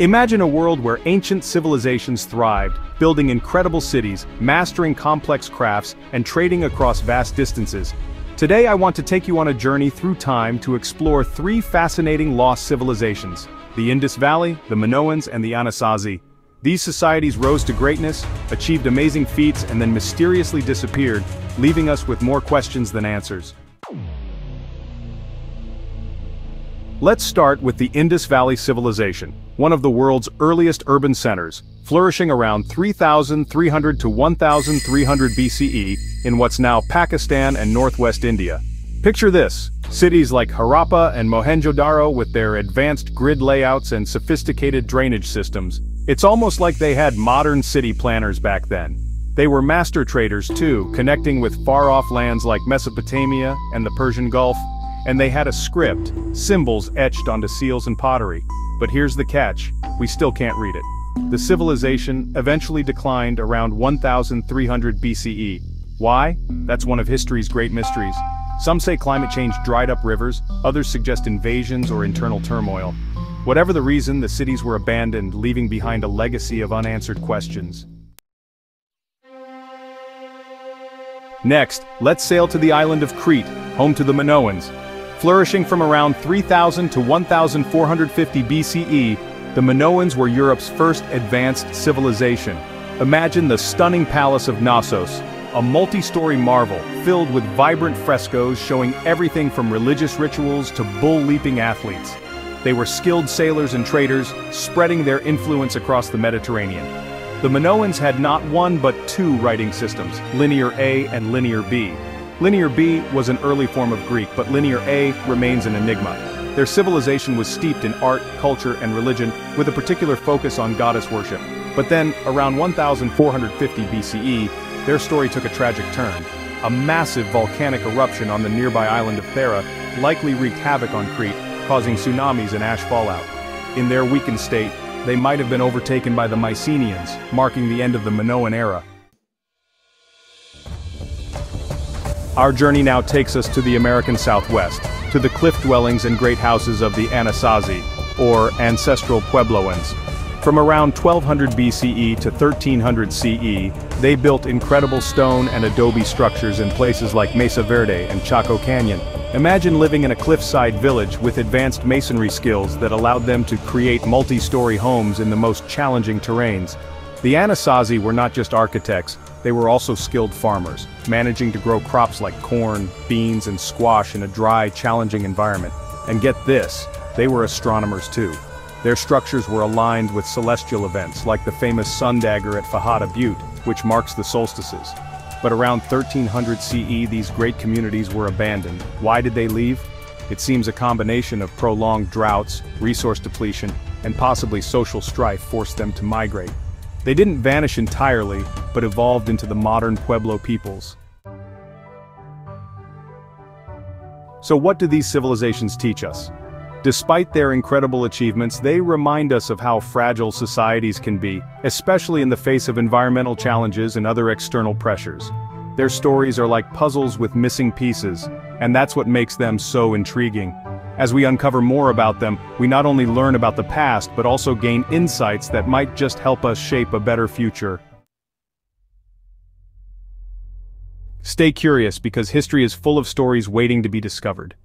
Imagine a world where ancient civilizations thrived, building incredible cities, mastering complex crafts, and trading across vast distances. Today I want to take you on a journey through time to explore three fascinating lost civilizations, the Indus Valley, the Minoans, and the Anasazi. These societies rose to greatness, achieved amazing feats, and then mysteriously disappeared, leaving us with more questions than answers. Let's start with the Indus Valley Civilization, one of the world's earliest urban centers, flourishing around 3,300 to 1,300 BCE in what's now Pakistan and northwest India. Picture this, cities like Harappa and Mohenjo-Daro with their advanced grid layouts and sophisticated drainage systems. It's almost like they had modern city planners back then. They were master traders too, connecting with far-off lands like Mesopotamia and the Persian Gulf, and they had a script, symbols etched onto seals and pottery. But here's the catch, we still can't read it. The civilization eventually declined around 1300 BCE. Why? That's one of history's great mysteries. Some say climate change dried up rivers, others suggest invasions or internal turmoil. Whatever the reason, the cities were abandoned, leaving behind a legacy of unanswered questions. Next, let's sail to the island of Crete, home to the Minoans. Flourishing from around 3000 to 1450 BCE, the Minoans were Europe's first advanced civilization. Imagine the stunning palace of Knossos, a multi-story marvel filled with vibrant frescoes showing everything from religious rituals to bull-leaping athletes. They were skilled sailors and traders, spreading their influence across the Mediterranean. The Minoans had not one but two writing systems, Linear A and Linear B, Linear B was an early form of Greek, but Linear A remains an enigma. Their civilization was steeped in art, culture, and religion, with a particular focus on goddess worship. But then, around 1450 BCE, their story took a tragic turn. A massive volcanic eruption on the nearby island of Thera likely wreaked havoc on Crete, causing tsunamis and ash fallout. In their weakened state, they might have been overtaken by the Mycenaeans, marking the end of the Minoan era. Our journey now takes us to the American Southwest, to the cliff dwellings and great houses of the Anasazi, or ancestral Puebloans. From around 1200 BCE to 1300 CE, they built incredible stone and adobe structures in places like Mesa Verde and Chaco Canyon. Imagine living in a cliffside village with advanced masonry skills that allowed them to create multi-story homes in the most challenging terrains. The Anasazi were not just architects, they were also skilled farmers, managing to grow crops like corn, beans, and squash in a dry, challenging environment. And get this, they were astronomers too. Their structures were aligned with celestial events like the famous sun dagger at Fajada Butte, which marks the solstices. But around 1300 CE these great communities were abandoned. Why did they leave? It seems a combination of prolonged droughts, resource depletion, and possibly social strife forced them to migrate. They didn't vanish entirely, but evolved into the modern Pueblo peoples. So what do these civilizations teach us? Despite their incredible achievements, they remind us of how fragile societies can be, especially in the face of environmental challenges and other external pressures. Their stories are like puzzles with missing pieces, and that's what makes them so intriguing. As we uncover more about them, we not only learn about the past but also gain insights that might just help us shape a better future. Stay curious because history is full of stories waiting to be discovered.